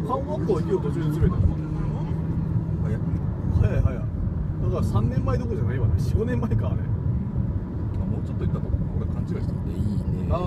看板校行きよ途中で詰めた。の早い早い。早いだから3年前どころじゃないわね。45年前かあれ。あもうちょっと行ったと思う。俺勘違いした。でいいね。ああ